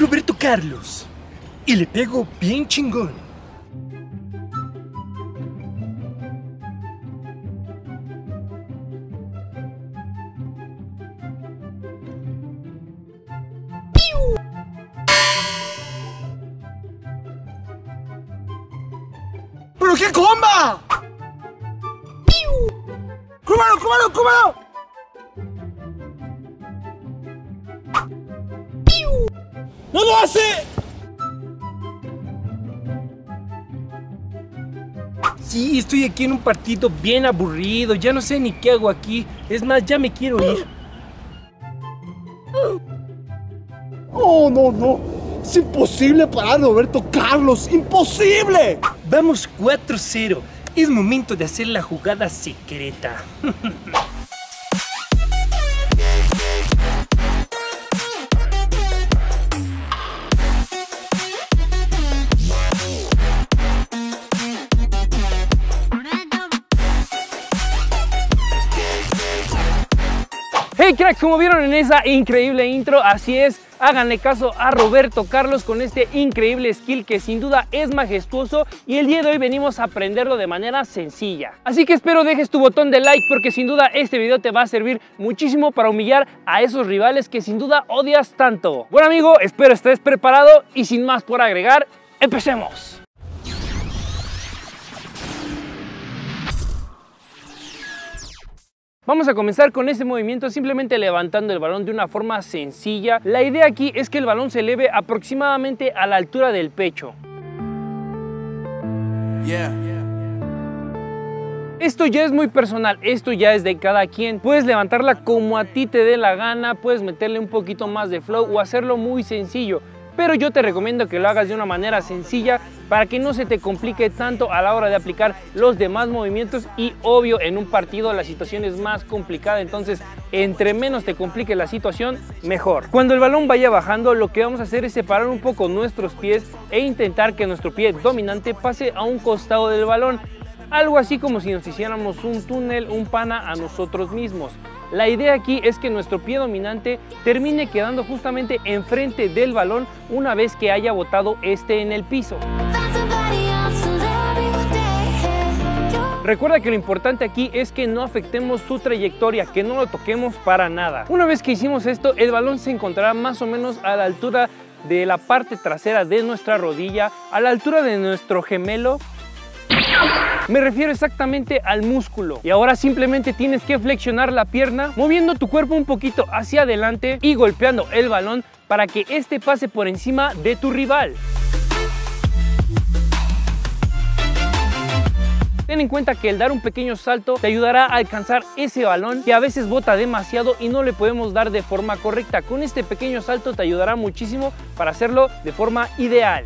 Roberto Carlos y le pego bien chingón. ¿Pero qué comba? ¡Cúmalo, cúmalo, cúmalo! ¡No lo hace! Sí, estoy aquí en un partido bien aburrido. Ya no sé ni qué hago aquí. Es más, ya me quiero ir. Oh, no, no. Es imposible parar Roberto Carlos. ¡Imposible! Vamos 4-0. Es momento de hacer la jugada secreta. Hey cracks, como vieron en esa increíble intro, así es, háganle caso a Roberto Carlos con este increíble skill que sin duda es majestuoso y el día de hoy venimos a aprenderlo de manera sencilla. Así que espero dejes tu botón de like porque sin duda este video te va a servir muchísimo para humillar a esos rivales que sin duda odias tanto. Bueno amigo, espero estés preparado y sin más por agregar, empecemos. Vamos a comenzar con este movimiento simplemente levantando el balón de una forma sencilla. La idea aquí es que el balón se eleve aproximadamente a la altura del pecho. Esto ya es muy personal, esto ya es de cada quien. Puedes levantarla como a ti te dé la gana, puedes meterle un poquito más de flow o hacerlo muy sencillo pero yo te recomiendo que lo hagas de una manera sencilla para que no se te complique tanto a la hora de aplicar los demás movimientos y obvio en un partido la situación es más complicada, entonces entre menos te complique la situación, mejor. Cuando el balón vaya bajando, lo que vamos a hacer es separar un poco nuestros pies e intentar que nuestro pie dominante pase a un costado del balón, algo así como si nos hiciéramos un túnel, un pana a nosotros mismos. La idea aquí es que nuestro pie dominante termine quedando justamente enfrente del balón una vez que haya botado este en el piso. Recuerda que lo importante aquí es que no afectemos su trayectoria, que no lo toquemos para nada. Una vez que hicimos esto, el balón se encontrará más o menos a la altura de la parte trasera de nuestra rodilla, a la altura de nuestro gemelo me refiero exactamente al músculo. Y ahora simplemente tienes que flexionar la pierna, moviendo tu cuerpo un poquito hacia adelante y golpeando el balón para que este pase por encima de tu rival. Ten en cuenta que el dar un pequeño salto te ayudará a alcanzar ese balón que a veces bota demasiado y no le podemos dar de forma correcta. Con este pequeño salto te ayudará muchísimo para hacerlo de forma ideal.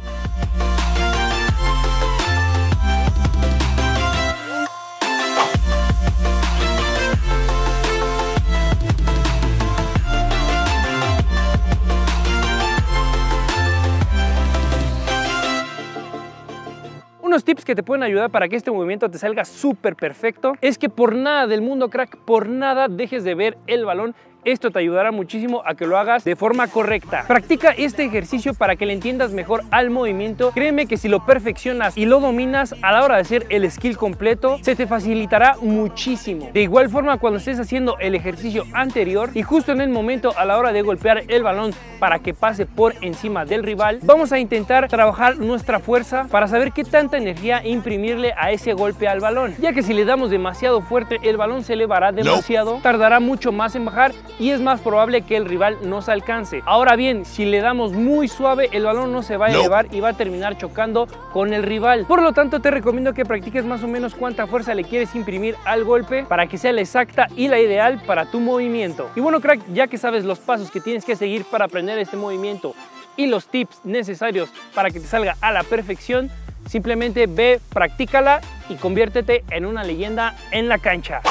Tips que te pueden ayudar para que este movimiento te salga súper perfecto es que por nada del mundo, crack, por nada dejes de ver el balón esto te ayudará muchísimo a que lo hagas de forma correcta. Practica este ejercicio para que le entiendas mejor al movimiento. Créeme que si lo perfeccionas y lo dominas a la hora de hacer el skill completo, se te facilitará muchísimo. De igual forma, cuando estés haciendo el ejercicio anterior y justo en el momento a la hora de golpear el balón para que pase por encima del rival, vamos a intentar trabajar nuestra fuerza para saber qué tanta energía imprimirle a ese golpe al balón. Ya que si le damos demasiado fuerte, el balón se elevará demasiado, tardará mucho más en bajar y es más probable que el rival nos alcance. Ahora bien, si le damos muy suave, el balón no se va a elevar y va a terminar chocando con el rival. Por lo tanto, te recomiendo que practiques más o menos cuánta fuerza le quieres imprimir al golpe para que sea la exacta y la ideal para tu movimiento. Y bueno, crack, ya que sabes los pasos que tienes que seguir para aprender este movimiento y los tips necesarios para que te salga a la perfección, simplemente ve, practícala y conviértete en una leyenda en la cancha.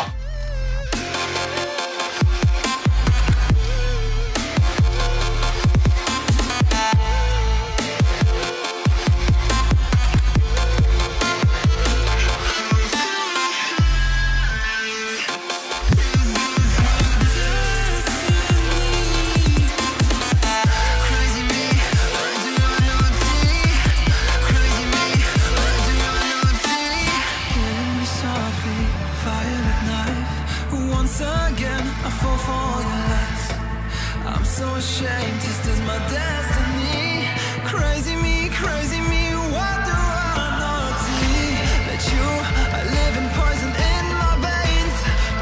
once again I fall for your lies. I'm so ashamed, this is my destiny. Crazy me, crazy me, what do I not see? That you are living poison in my veins.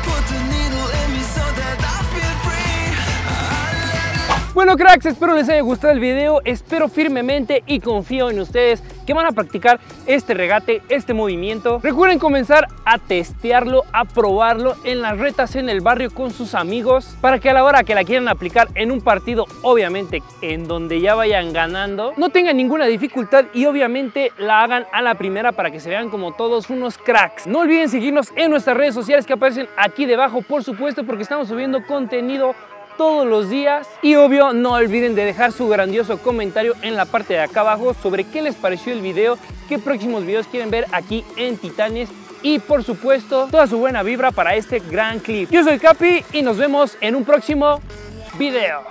Put a needle in me so that I feel free. I Bueno cracks, espero les haya gustado el video, espero firmemente y confío en ustedes que van a practicar este regate, este movimiento. Recuerden comenzar a testearlo, a probarlo en las retas en el barrio con sus amigos para que a la hora que la quieran aplicar en un partido, obviamente en donde ya vayan ganando, no tengan ninguna dificultad y obviamente la hagan a la primera para que se vean como todos unos cracks. No olviden seguirnos en nuestras redes sociales que aparecen aquí debajo, por supuesto, porque estamos subiendo contenido todos los días. Y obvio, no olviden de dejar su grandioso comentario en la parte de acá abajo sobre qué les pareció el video, qué próximos videos quieren ver aquí en Titanes y por supuesto toda su buena vibra para este gran clip. Yo soy Capi y nos vemos en un próximo video.